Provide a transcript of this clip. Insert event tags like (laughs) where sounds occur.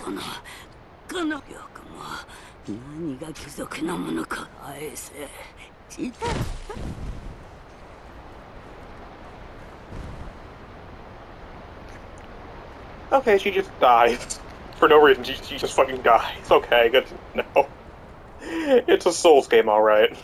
(laughs) Okay, she just dies. For no reason, she, she just fucking dies. Okay, good No. (laughs) It's a Souls game, alright.